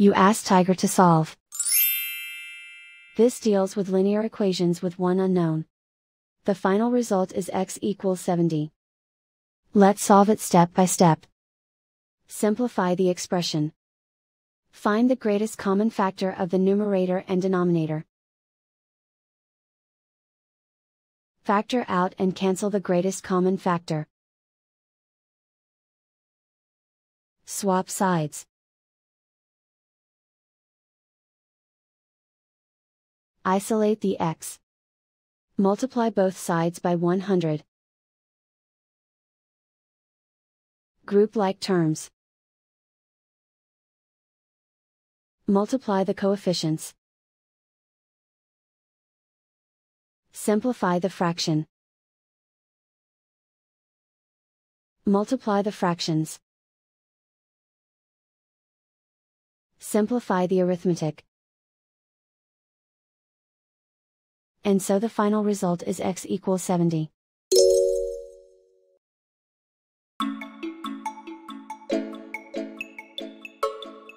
You ask Tiger to solve. This deals with linear equations with one unknown. The final result is x equals 70. Let's solve it step by step. Simplify the expression. Find the greatest common factor of the numerator and denominator. Factor out and cancel the greatest common factor. Swap sides. Isolate the x. Multiply both sides by 100. Group like terms. Multiply the coefficients. Simplify the fraction. Multiply the fractions. Simplify the arithmetic. And so the final result is x equals 70.